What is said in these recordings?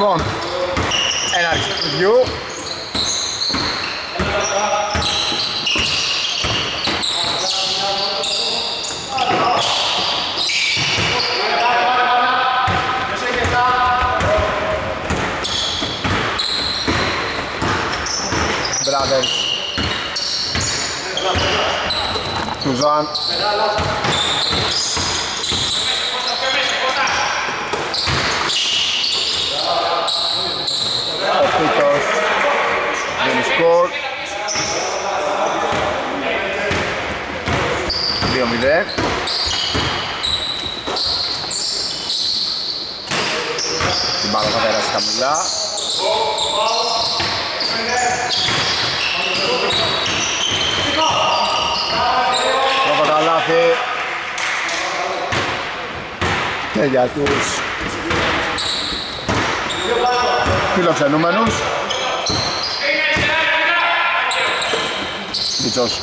Λοιπόν, ένα αρχή του παιδιού. Brothers. Σουζάν. Ο Πίτος δίνει σκορ 2-0 Την μπάλα θα πέρασε χαμηλά. Πρώτο καλάθι και για τους φιλοξενούμενους. Μητσός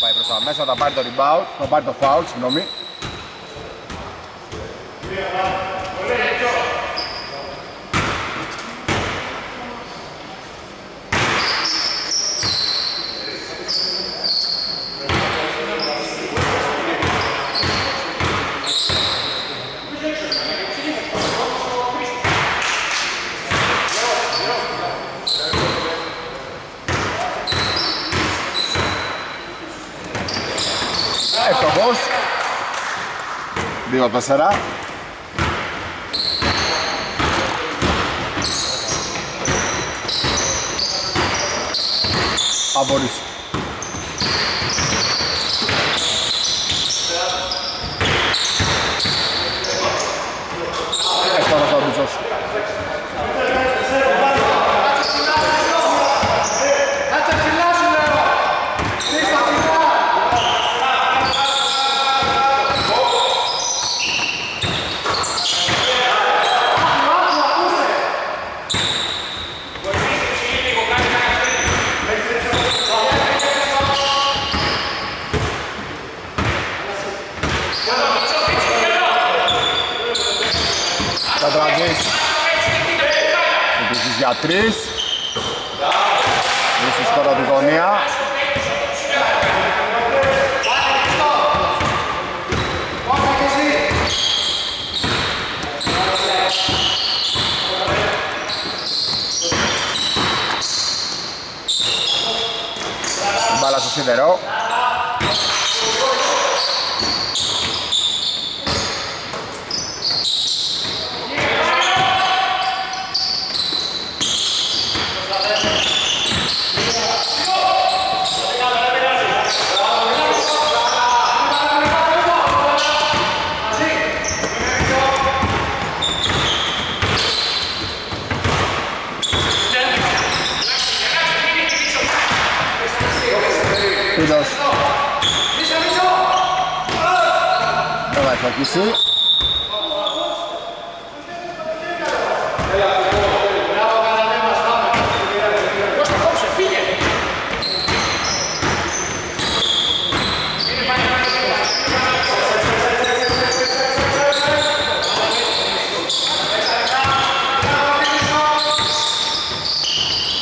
Πάει προς τα μέσα, θα πάρει το rebound, θα πάρει το foul, συγγνώμη Aníbal passará. Favoríssimo. Δεν θα ευχαριστήσει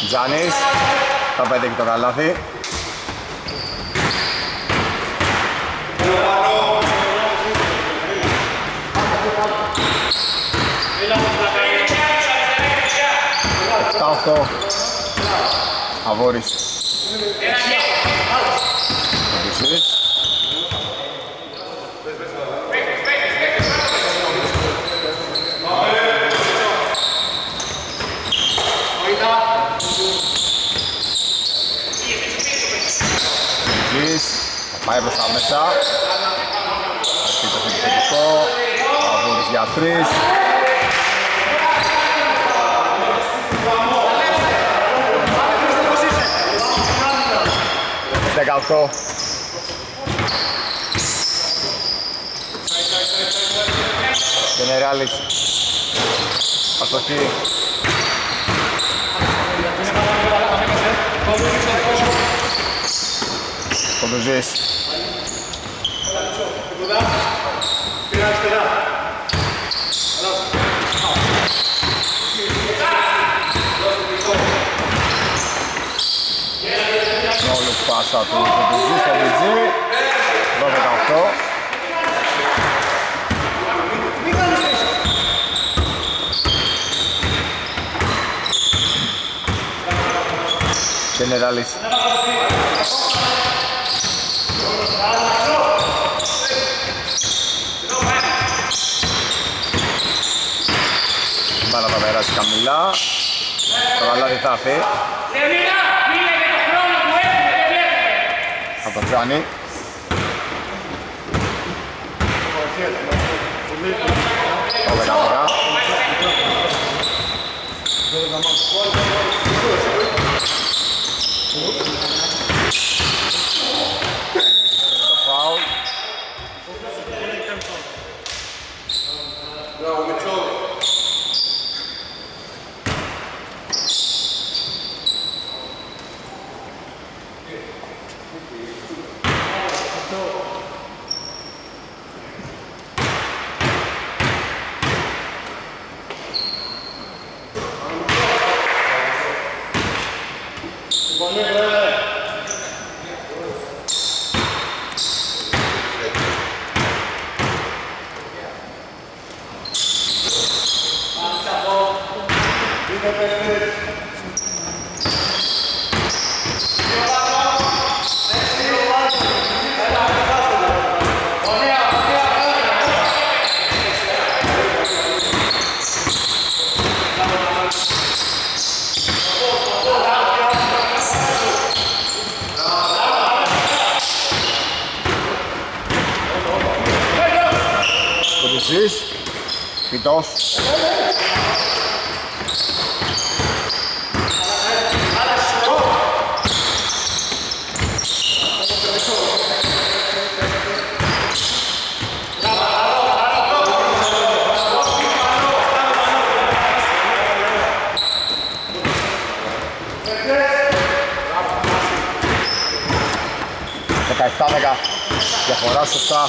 Τζάνης θα πέτυχε το καλάθι Αβόρης Επίσης Επίσης θα πάει προς τα μέσα. Αυτή το επιθετικό. Αβόρης για τρεις Δεκαοκτώ. Γενεράλης. Αστοχή. Κοντοζής. Όλο πάσα του Κοντοζή στο Μπιτζή. 12-8. Generales. Μπάλα θα περάσει χαμηλά. Το γαλάδι θα έρθει. عطرجعني طبعا. Βασής, Πιτός. Δεκαεφτά δέκα, διαφορά σωστά.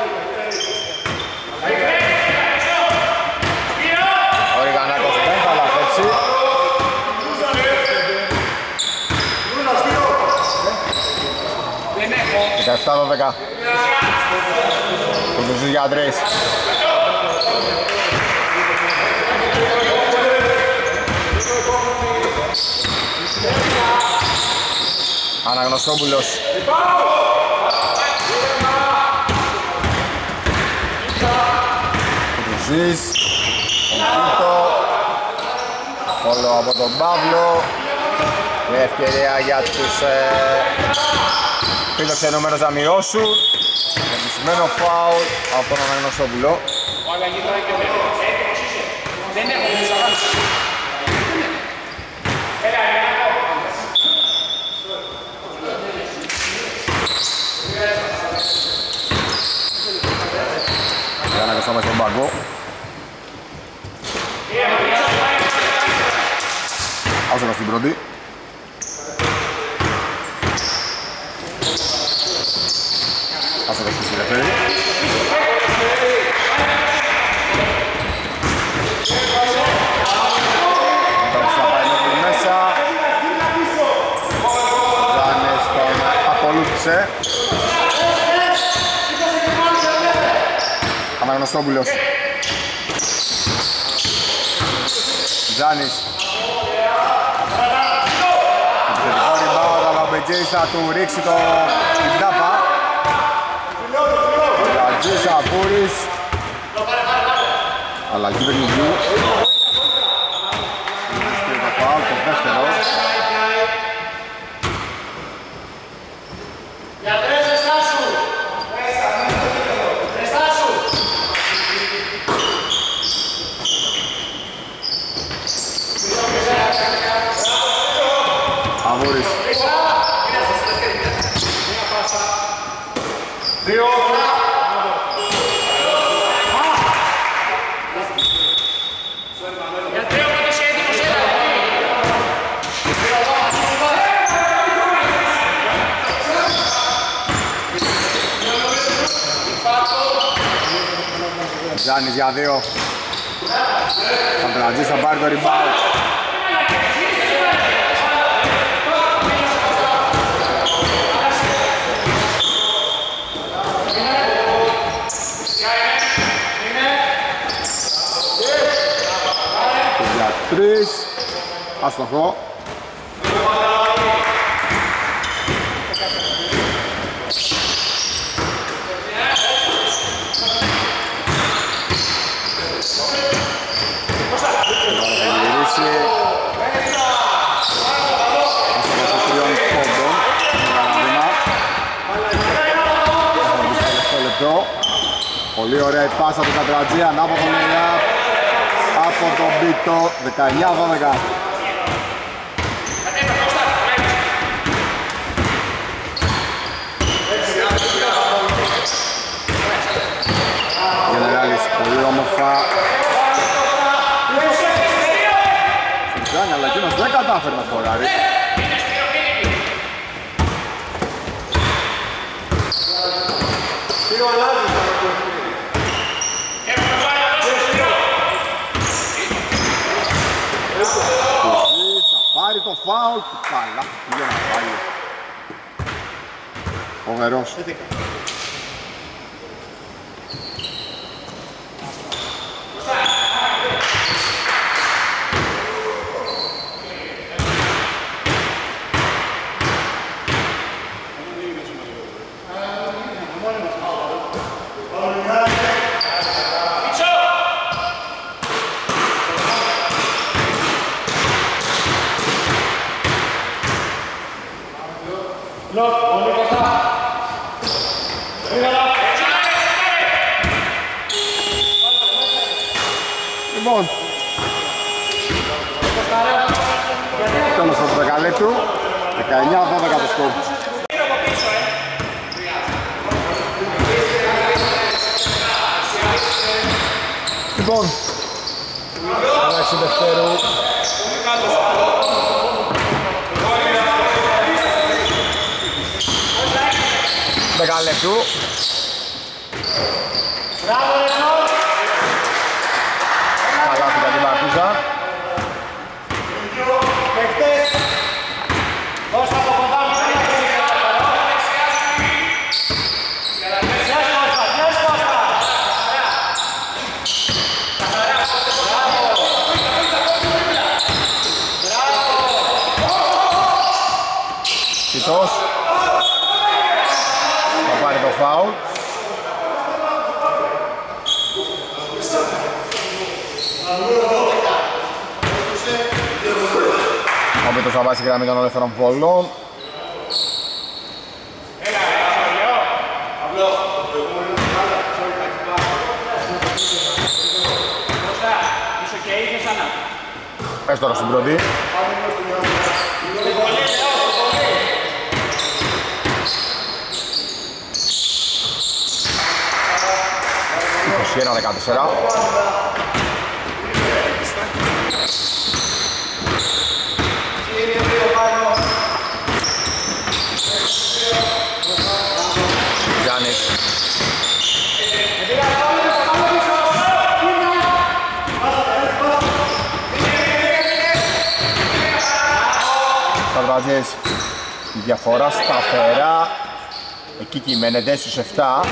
Βεκάμερα. Αναγνωστόπουλος. Κουτουζής. Κοντήτο. Φόλο από τον Παύλο. Μια ευκαιρία για τους ε, φιλοξενούμενους να μειώσουν. Ενισμένο φάουλ από τον Αναγνωστόπουλο. Δεν έχω Sama στον πάγκο. Άσονα στην πρώτη. Άσονα στην δεύτερη. ακολούθησε Αναγνωστόπουλος. Τζάνης Επιθετικό rebound αλλά ο Μπετζέης θα του ρίξει το την τάπα Χατζής Απούρης Αλλαγή παιχνιδιού το δεύτερο Αβούρης. Γιάννης για δύο. Παντρατζής θα πάρει το rebound. Για τρεις. Αστοχό. Πολύ ωραία η πάσα του Κατρατζή, ανάποδο νέα από τον Μπίτο, 19-12. Γενεράλης πολύ όμορφα. Στην αλλά εκείνος δεν κατάφερε να φοράρει πάρει το φάουλ του καλά πήγε να βάλει φοβερός Λοιπόν, τέλος από το δεκαλέπτου, 19-12 το σκορ. Λοιπόν, Αλέξη Δευτέρου, δεκαλέπτου. Καλά για την Μαρτούζα. Τιτός. Θα πάρει το φάουλ. Ο Μήτρος θα βάσει γραμμή των ελεύθερων βολών. Πες τώρα στην πρώτη. Είκοσι δεκατέσσερα. Γιάννης. Καρβαζές η διαφορά σταθερά. Εκεί κυμαίνεται στους 7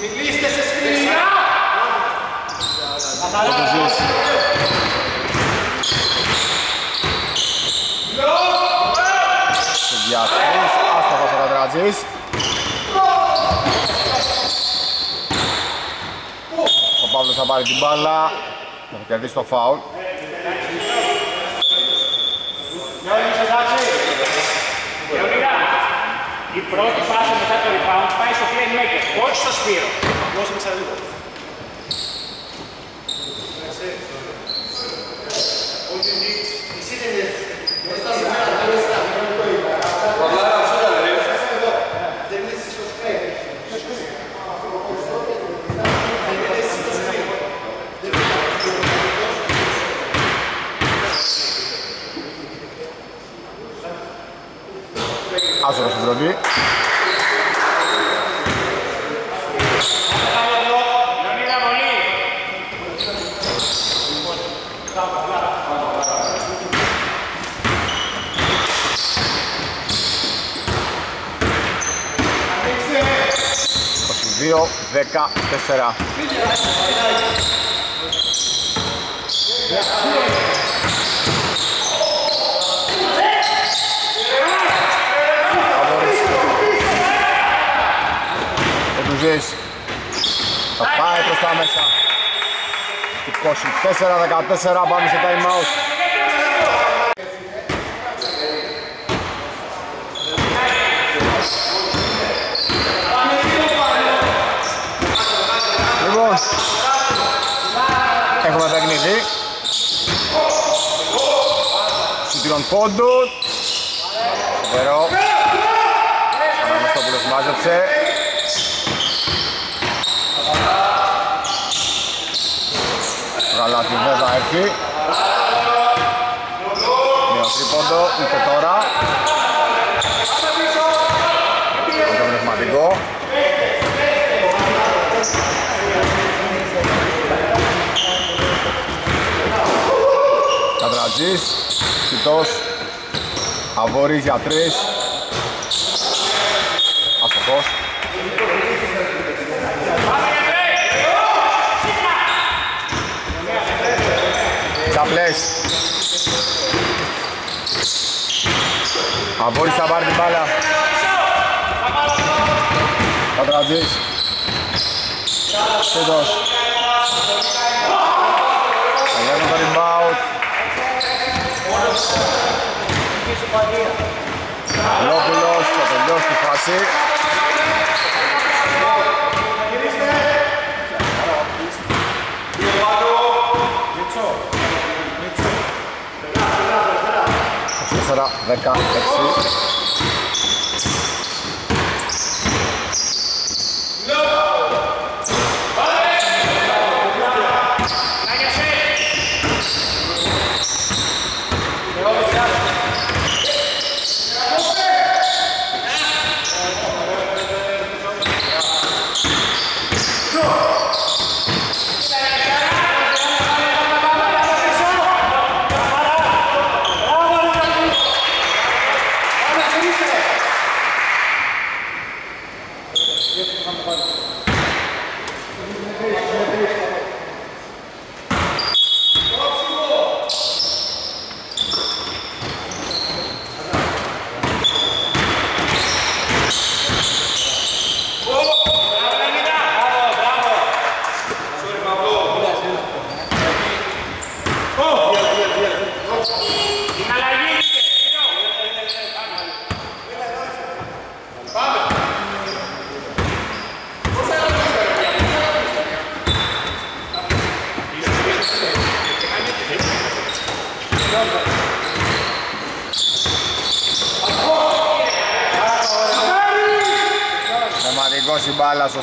Μιλήστε σε σκρινιά! Καθαρά! Διάστης, άστοχος ο Καντράτζης. Ο Παύλος θα πάρει την μπάλα, θα κερδίσει το φάουλ. Γιώργης, εντάξει. Η πρώτη φάση μετά το rebound πάει στο playmaker, όχι στο Σπύρο. Δώσε με ξαναλίγο. Άσορος στην πρώτη. Λεωνίδα 22-14. Ο Ντουζής θα πάει προς τα μέσα. 24-14 πάμε σε time out. Έχουμε παιχνίδι. Σουτήρων πόντου. Σοβερό Αναμεστόπουλος μάζεψε. Γαλάτι δεν θα έρθει. Νέο τρίποντο, ούτε τώρα. Το πνευματικό Κατρατζής, Σιτός, Αβόρης για τρεις Αστοχός. Τσαπλές Αβόρης θα πάρει την μπάλα. Κατρατζής Σιτός. Ελέγχουν το rebound Λόπουλος θα τελειώσει τη φάση. Τέσσερα, δέκα, έξι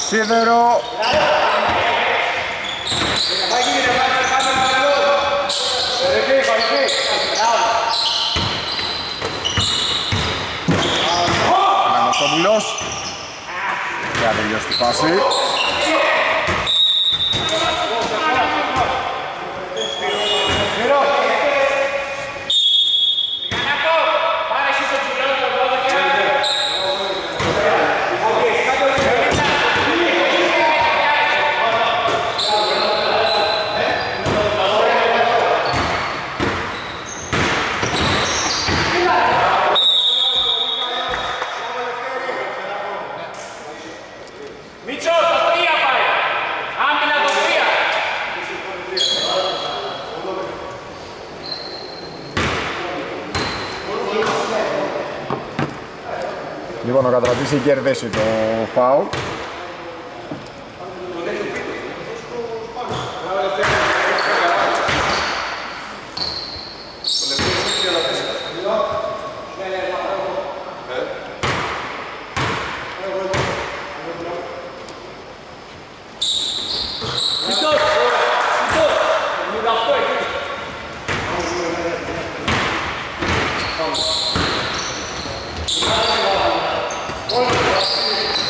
η μπάλα στο σίδερο Αναγνωστόπουλος Για να τελειώσει τη φάση Πάρε εσύ το ψηλό το 12. Μίτσο, το τρία πάει. Άμυνα το τρία. Λοιπόν, ο Κατραντής έχει κερδίσει το φάουλ.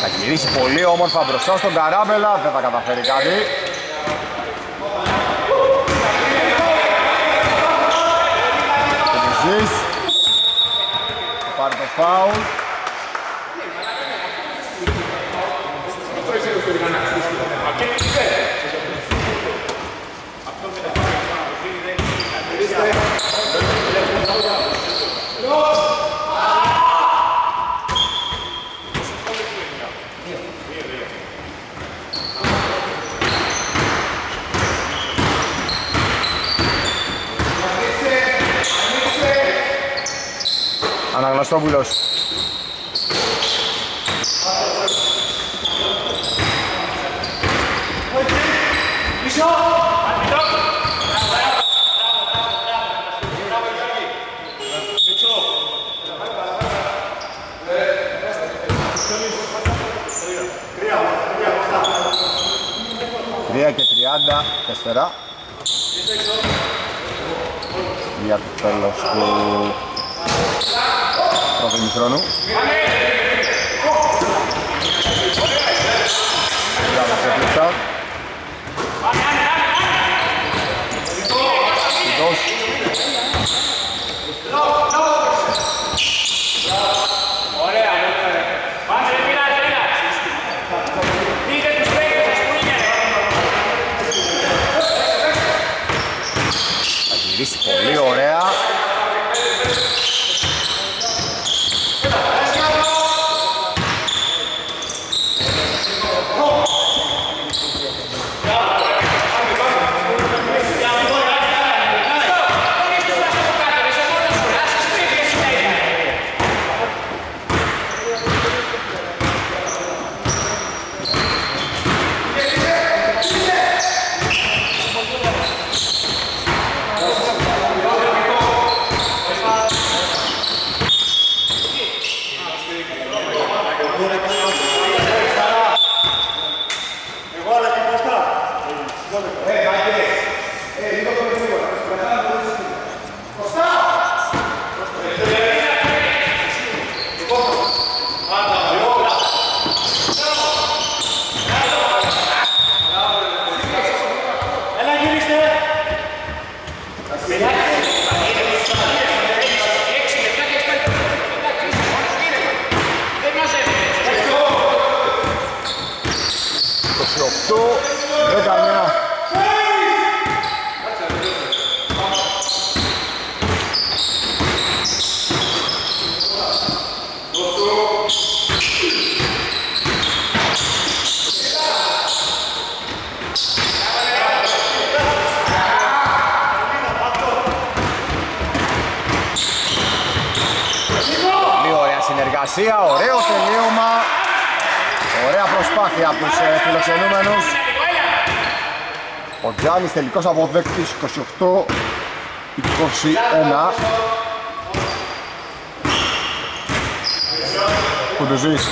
Θα γυρίσει πολύ όμορφα μπροστά στον Καράμπελα, δεν θα καταφέρει κάτι. Κεντριζής. Θα πάρει το φάουλ. Αναγνωστόπουλος. Τρία και τριάντα τέσσερα. Για το τέλος του πρώτου ημιχρόνου. Μπράβο σε προσπάθεια από τους ε, φιλοξενούμενους. Ο Τζάνης τελικός αποδέκτης 28-21. Κουντουζής.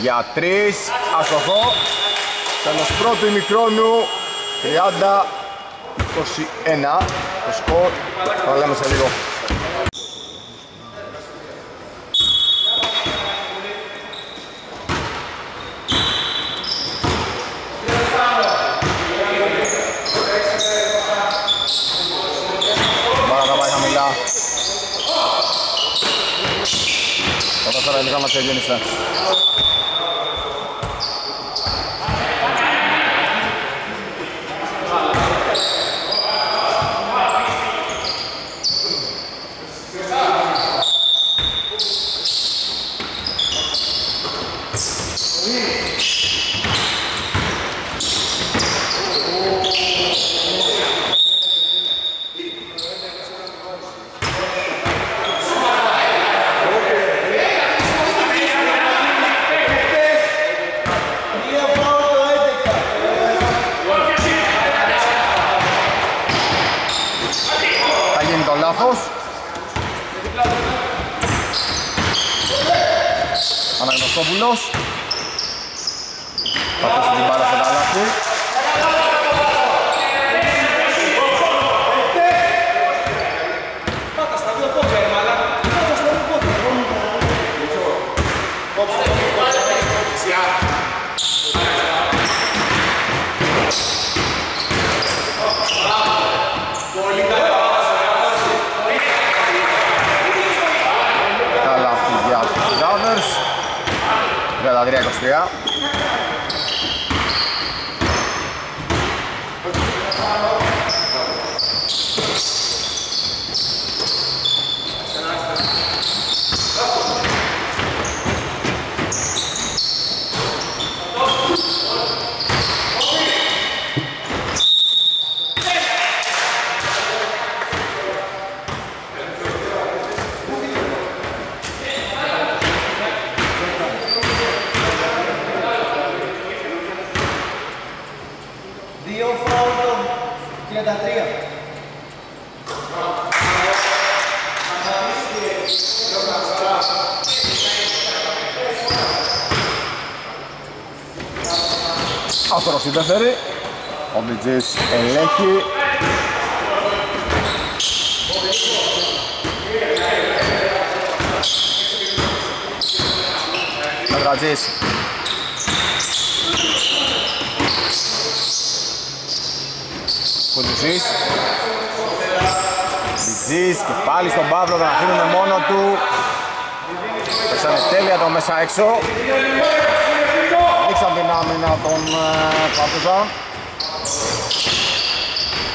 Για τρεις, αστοχό. Τέλος πρώτου ημικρόνου, 30-21 το σκορ. Θα λέμε σε λίγο. Μπάρα να πάει χαμηλά. Τα τέσσερα υλικά μας εγέννησε. Yeah. Άστορος η δεύτερη. Ο Μπιτζής ελέγχει. Μετρατζής. Κοντουζής. Μπιτζής και πάλι στον Παύλο τον αφήνουμε μόνο του. Παίξανε τέλεια το μέσα έξω. Άλλαξαν την άμυνα των Παρτιζάν.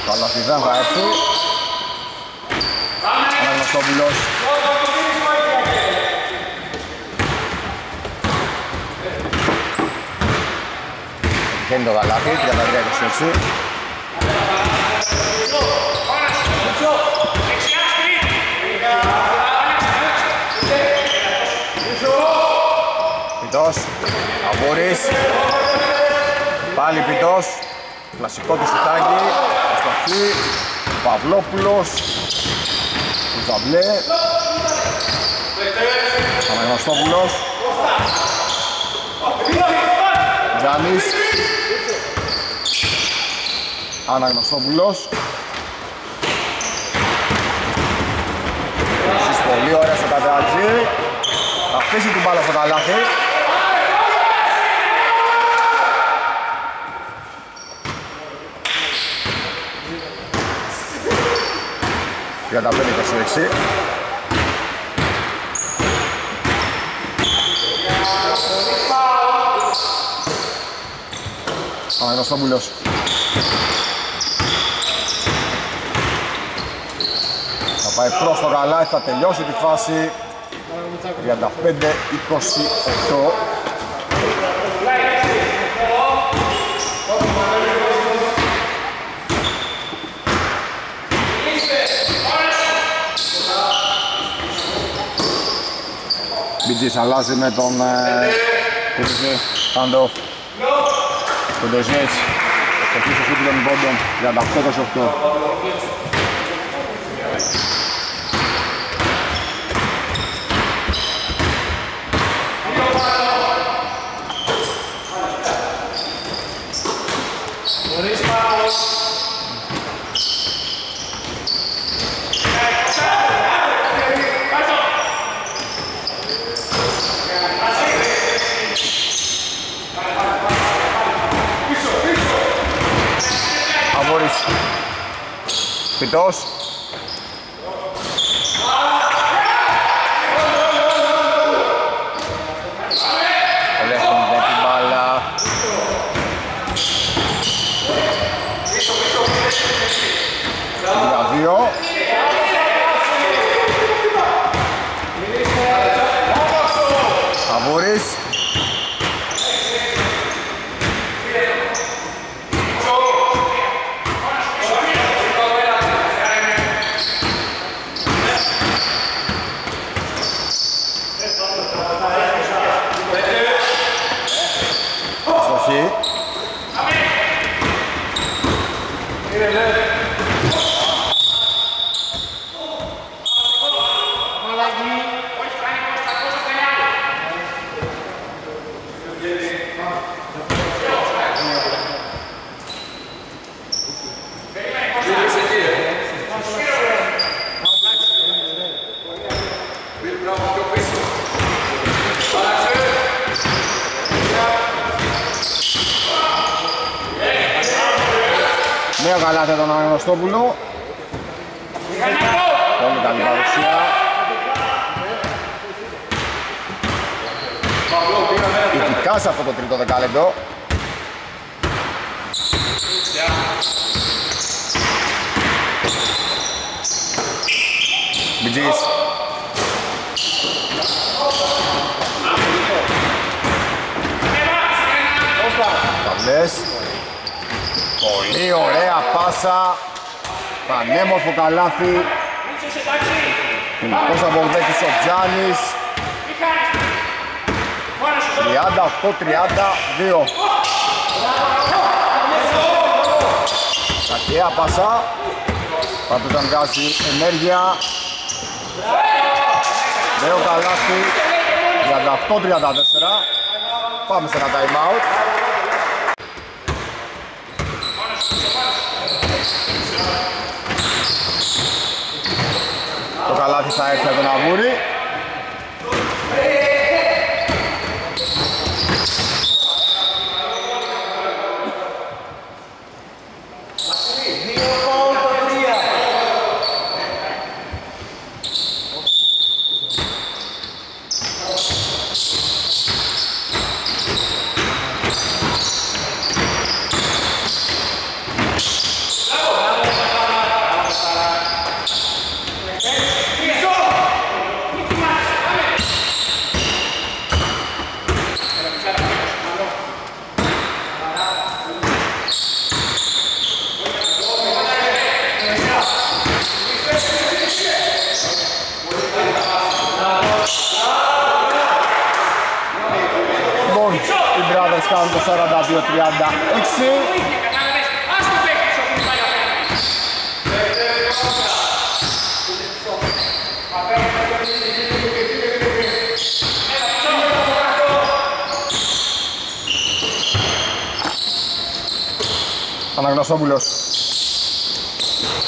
Καλάθι δεν θα έρθει. Αναγνωστόπουλος. Βγαίνει το γαλάθι, 33-26. Πιτός, Αβούρης, πάλι Πιτός, κλασικό του σουτάκι, αστοχή, Παυλόπουλος, Ζαβλέ, Αναγνωστόπουλος, Τζάνης, Αναγνωστόπουλος, Εσείς πολύ ωραία στο κατερατζή, θα χτίσει την μπάλα στο καλάθι. Για τα 5-26. Αναγνωστόπουλος. Θα πάει προς το καλάθι, θα τελειώσει τη φάση. 35-28. Μπιτζής αλλάζει με τον Κουτζή, Χάντοφ, Κοντοζνίτς, το πίσω σούτ των πόντων, 38-28. Αβόρης. Πιτός. Ελέγχουν με την μπάλα. Για δύο. Αβούρης. Αστοχή. Νέο καλάθι τον Αναγνωστόπουλο. Πολύ καλή παρουσία. Ειδικά σε αυτό το τρίτο δεκάλεπτο. Μπιτζής. Παυλές. Πολύ ωραία πάσα. Πανέμορφο καλάθι. Τελικός αποδέκτης ο Τζάνης. 38-32. Κακιά πάσα. Παρτούζαν βγάζει ενέργεια. Νέο καλάθι. 38-34. Πάμε σε ένα time out. Το καλάθι θα έρθει από τον Αβούρη. Δύο φάουλ το τρία. Κάνουν το 42-36. Κατάλαβες. Ας το παίχτη σου αφού πάει απέναντι. Αναγνωστόπουλος.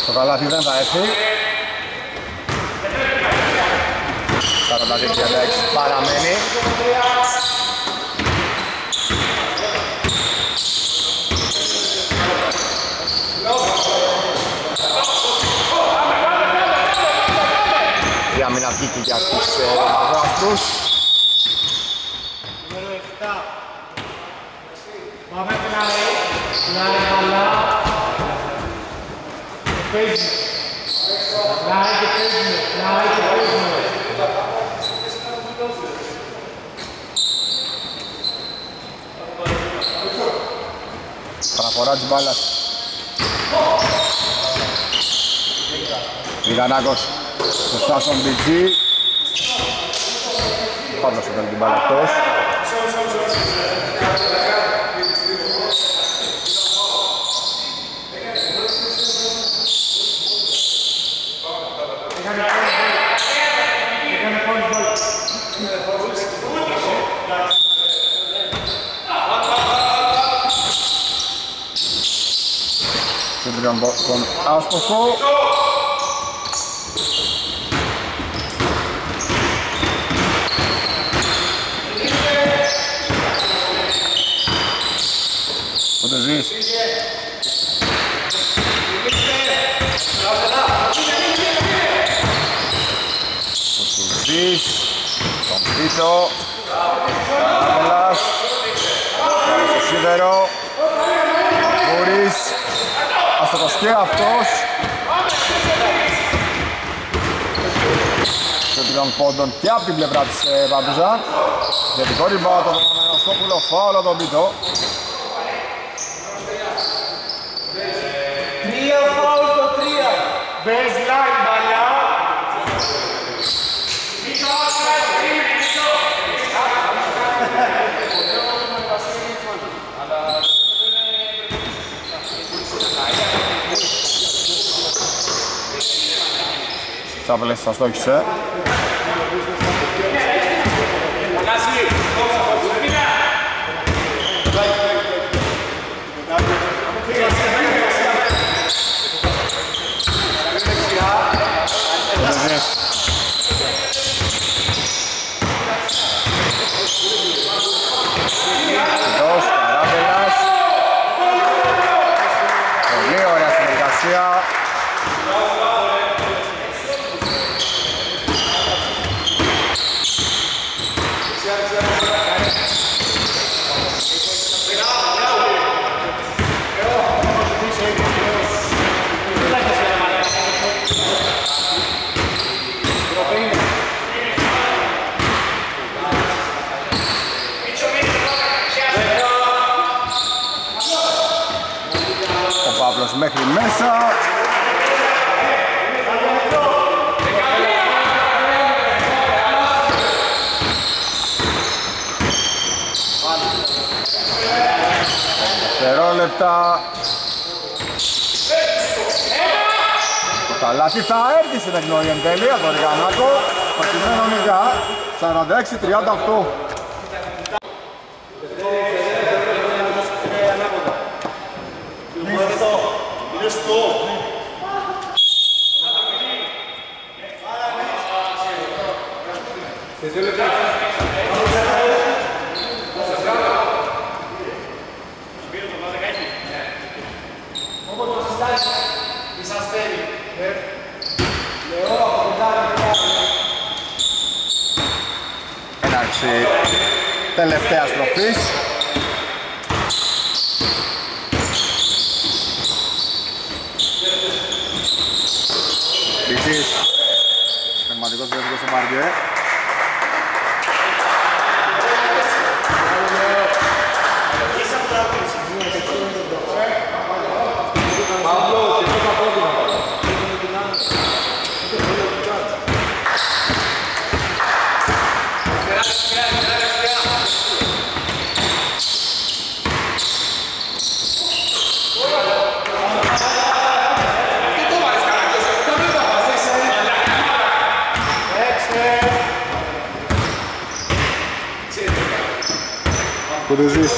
Το καλάθι δεν θα έρθει. 42-36 παραμένει. Η άμυνα βγήκε για τους ε, δράστους. Νούμερο 7. Πάμε πλάι. Πλάι καλά. Και παίζουμε. Πλάι και παίζουμε. Πλάι και παίζουμε. Παραφορά της μπάλας. Λιγανάκος μπροστά στον BG. Παύλος έφερε την μπάλα αυτός. Έκανε πόνι βόλτα. Κέντριον τον άστοχο. Πότε ζεις; Πότε ζεις; Τον Πίτο. Καράβελας. Πάει στο σίδερο. Μπούρης. Αστοχος και αυτός. Και τριών πόντων και από την πλευρά της ε, Βαμπουζάν. Θετικό rebound από τον Αναστόπουλος, φάουλο τον Πίτο. Τρία φάουλ το τρία. Baseline μπαλιά. Τσάπελες θα στόχισε. Πότε ζεις. Εντός, Καράβελας. Πολύ ωραία συνεργασία. Ο Παύλος μέχρι μέσα. Δευτερόλεπτα. Το καλάθι θα έρθει στην εκνοή εν τέλει από τον Ριαννάκο. Προκειμένου για 46-38. Κουδουζής.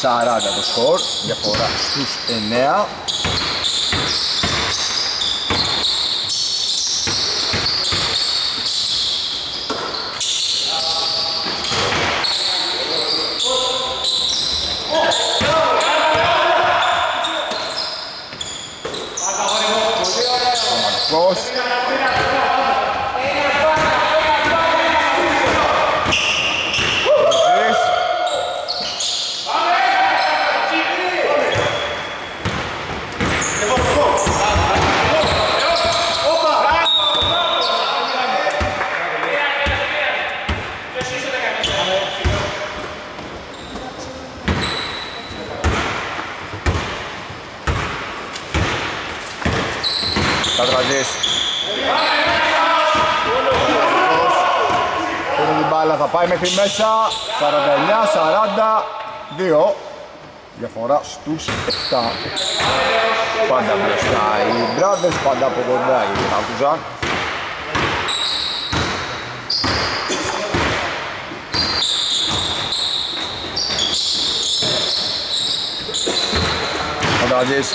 Σαράντα το σκορ, διαφορά στους 9. Μπάλα, θα πάει μέχρι μέσα. 49-42. Διαφορά στους 7. Πάντα μπροστά οι Brothers, πάντα από κοντά οι Άκουζα. Κατραζής.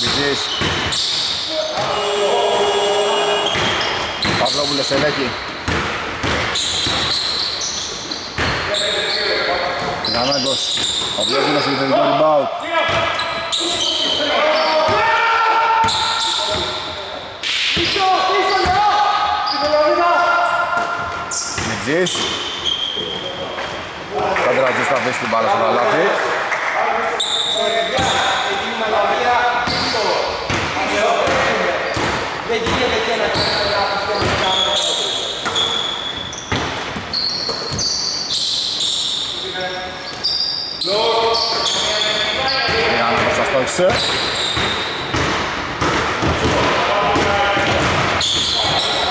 Μπιτζής. Παυλόπουλος ελέγχει. Γανάγκος. Παυλόπουλος είναι το rebound. Μπιτζής. Καντρατζής θα αφήσει την μπάλα στο καλάθι. Γανάγκος θα στόχισε.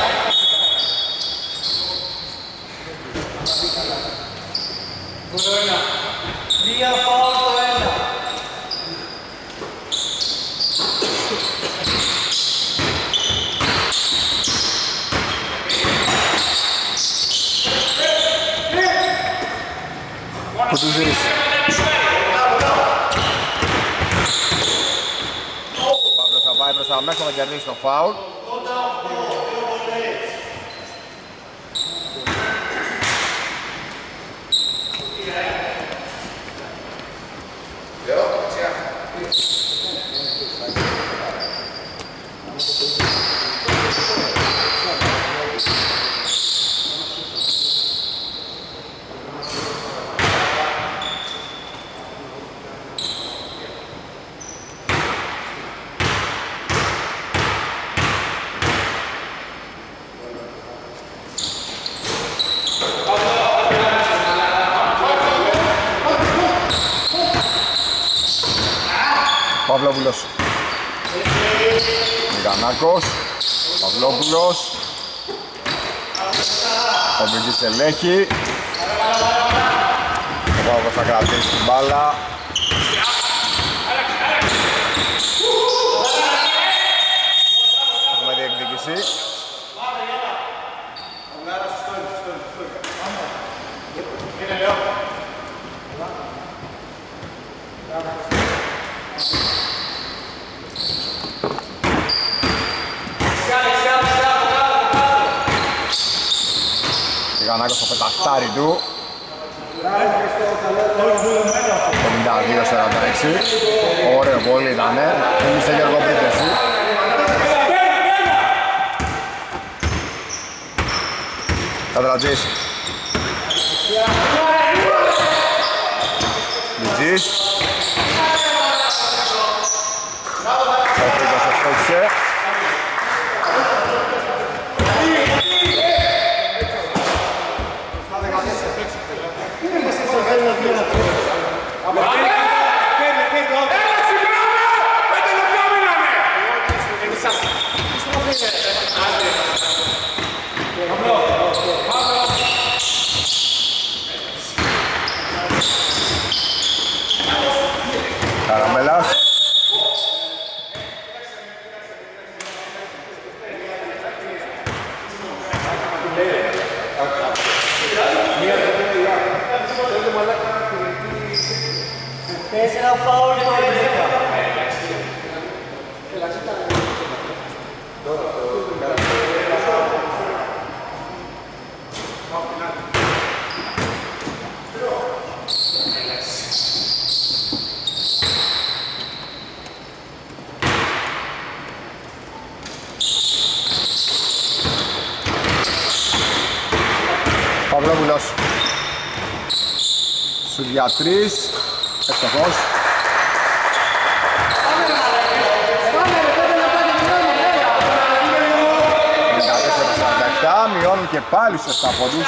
Τρία φάουλ το ένα. Κουτουζής. Παύλος θα πάει προς τα μέσα να κερδίσει το φάουλ. Παυλόπουλος. Μηγανάκος. Παυλόπουλος. Ο Μπιτζής ελέγχει. Ο Παύλος θα κρατήσει την μπάλα. Έχουμε διεκδίκηση. Γανάκος στο πεταχτάρι του. 52-46 Ωραίο πολύ ήτανε. Ήμισε Γιώργο επίθεση Κατρατζής Λιτζής. Ο Φρίκος Gracias. Τρεις. Ευτυχώς. 14-47, μειώνουν και πάλι στους 7 πόντους.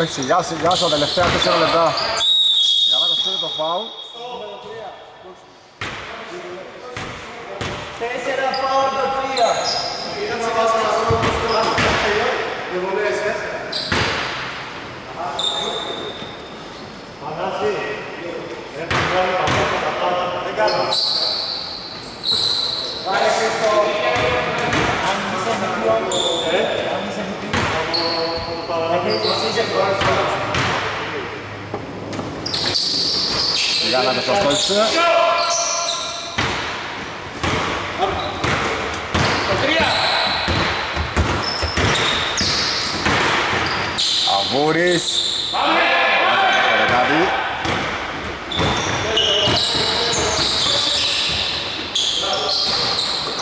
54-48 μπαίνουμε σιγά σιγά στα τελευταία 4 λεπτά. Γιάννακος πήρε το φάουλ. Τέσσερα φάουλ το 3. Γιάννακος το στόχισε. Το τρία! Αβούρης. Πάμε! Καρεγάδη.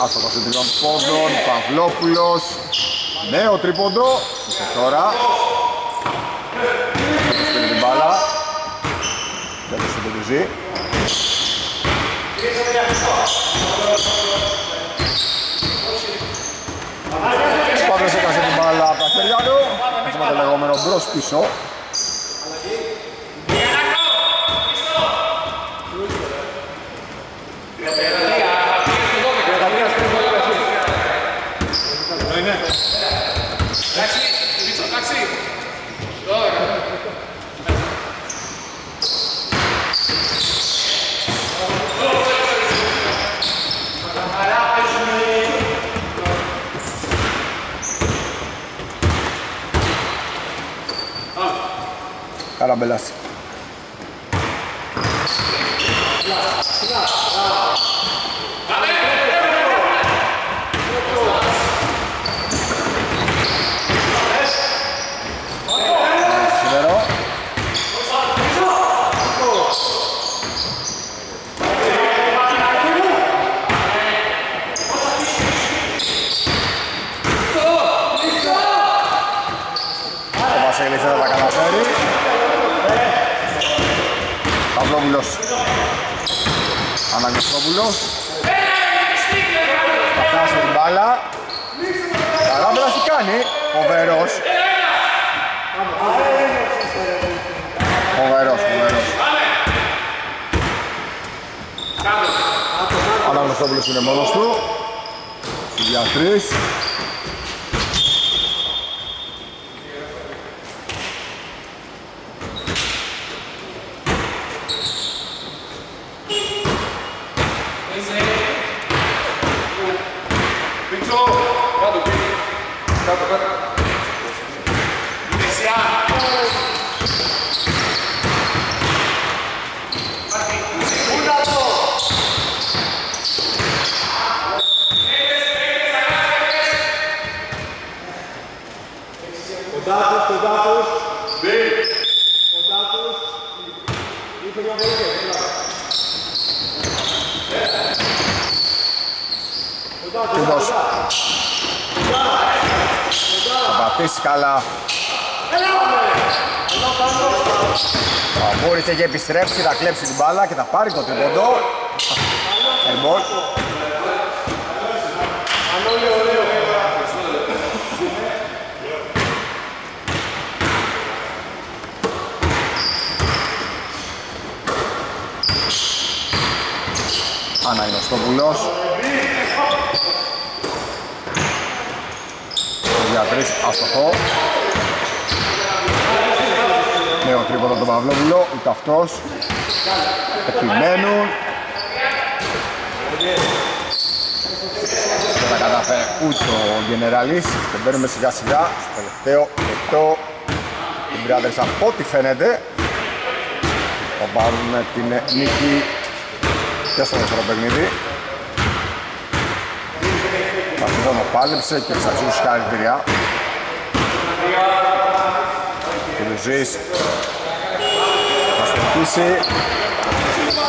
Άστοχος των τριών πόντων, Παυλόπουλος. Νέο τρίποντο. Και τώρα. Έπαιξε πήρε την μπάλα. Έπαιξε τον Τουζή. Σπάδρος έκασε την μπάλα από τα χέρια του. Έχουμε το λεγόμενο μπρος πίσω. las velas. Αναγνωστόπουλος. Πατάς την μπάλα. Καράμπελας τι κάνει. Φοβερός. Φοβερός, φοβερός. Αναγνωστόπουλος είναι μόνος του. Για τρεις. Πίτσο, κάτω, πίσω. Κάτω, κάτω. Δεξιά. Κοντά τους, κοντά τους. Μπει. Κοντά τους. Ήρθε μια βοήθεια. Κοντά τους, Τούτος. κοντά. Θα πατήσει καλά. Ο Αμπούρης έχει επιστρέψει, θα κλέψει την μπάλα και θα πάρει το τρίποντο. Airball. Αναγνωστόπουλος. Για τρεις αστοχό. Νέο τρίποδο τον Παυλόπουλο, ούτε αυτός. Επιμένουν. Δεν τα κατάφερε ούτε ο Γενεραλής. Και μπαίνουμε σιγά σιγά στο τελευταίο λεπτό. Οι Brothers από ό,τι φαίνεται θα πάρουν την νίκη και στο δεύτερο παιχνίδι. Παρτιζόνο πάλεψε και εξαξιούς συγχαρητήρια. Και ο Ζης θα στοχίσει.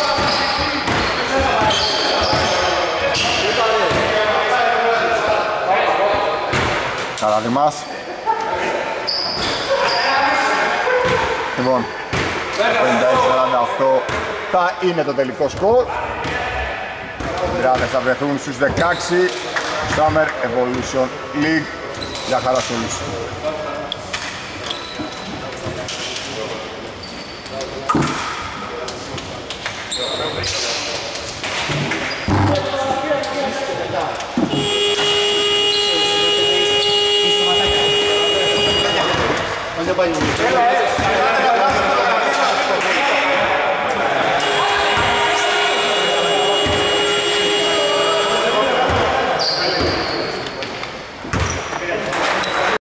Καραδημάς. Λοιπόν, 56-48 θα είναι το τελικό σκορ. Οι Ράδες θα βρεθούν στους 16 Summer Evolution League. Για χαρά σε όλους.